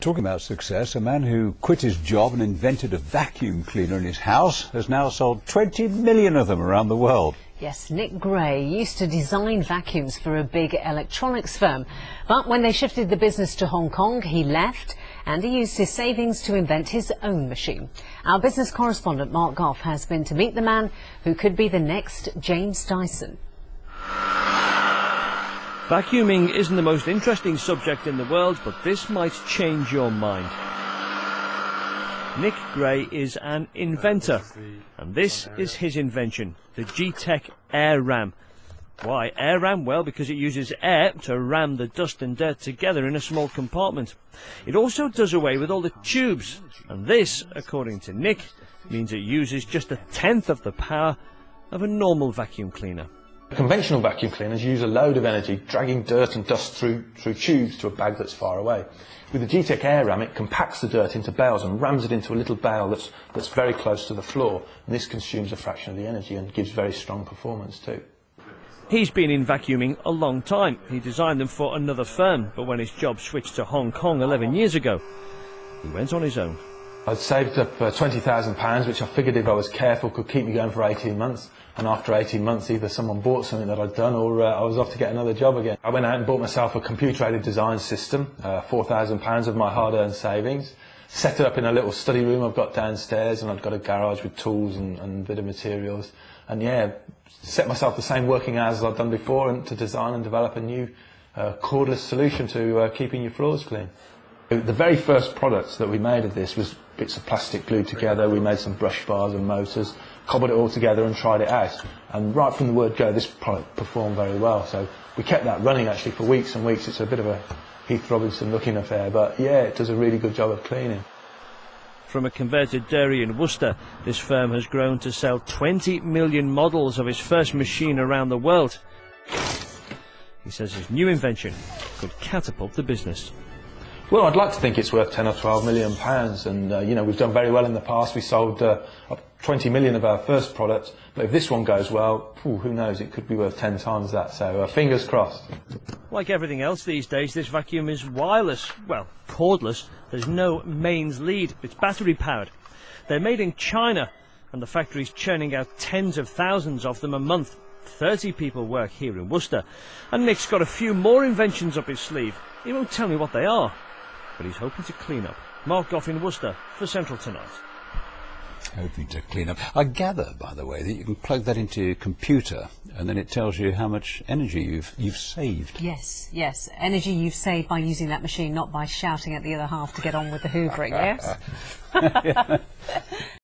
Talking about success, a man who quit his job and invented a vacuum cleaner in his house has now sold 20 million of them around the world. Yes, Nick Grey used to design vacuums for a big electronics firm. But when they shifted the business to Hong Kong, he left and he used his savings to invent his own machine. Our business correspondent Mark Goff has been to meet the man who could be the next James Dyson. Vacuuming isn't the most interesting subject in the world, but this might change your mind. Nick Grey is an inventor, and this is his invention, the G-Tech Air Ram. Why AirRam? Well, because it uses air to ram the dust and dirt together in a small compartment. It also does away with all the tubes, and this, according to Nick, means it uses just a tenth of the power of a normal vacuum cleaner. Conventional vacuum cleaners use a load of energy dragging dirt and dust through, through tubes to a bag that's far away. With the Gtech AirRam, it compacts the dirt into bales and rams it into a little bale that's, that's very close to the floor. And this consumes a fraction of the energy and gives very strong performance too. He's been in vacuuming a long time. He designed them for another firm, but when his job switched to Hong Kong 11 years ago, he went on his own. I'd saved up uh, £20,000, which I figured if I was careful could keep me going for 18 months. And after 18 months, either someone bought something that I'd done or uh, I was off to get another job again. I went out and bought myself a computer-aided design system, uh, £4,000 of my hard-earned savings. Set it up in a little study room I've got downstairs and I've got a garage with tools and, and a bit of materials. And yeah, set myself the same working hours as I've done before and to design and develop a new uh, cordless solution to uh, keeping your floors clean. The very first products that we made of this was bits of plastic glued together. We made some brush bars and motors, cobbled it all together and tried it out. And right from the word go, this product performed very well. So we kept that running actually for weeks and weeks. It's a bit of a Heath Robinson looking affair, but yeah, it does a really good job of cleaning. From a converted dairy in Worcester, this firm has grown to sell 20 million models of his first machine around the world. He says his new invention could catapult the business. Well, I'd like to think it's worth 10 or 12 million pounds, and uh, you know we've done very well in the past. We sold uh, 20 million of our first product, but if this one goes well, who knows? It could be worth 10 times that. So uh, fingers crossed. Like everything else these days, this vacuum is wireless. Well, cordless. There's no mains lead. It's battery powered. They're made in China, and the factory's churning out tens of thousands of them a month. 30 people work here in Worcester, and Nick's got a few more inventions up his sleeve. He won't tell me what they are but he's hoping to clean up. Mark Goff in Worcester for Central Tonight. Hoping to clean up. I gather, by the way, that you can plug that into your computer and then it tells you how much energy you've you've saved. Yes, yes. Energy you've saved by using that machine, not by shouting at the other half to get on with the hoovering, yes?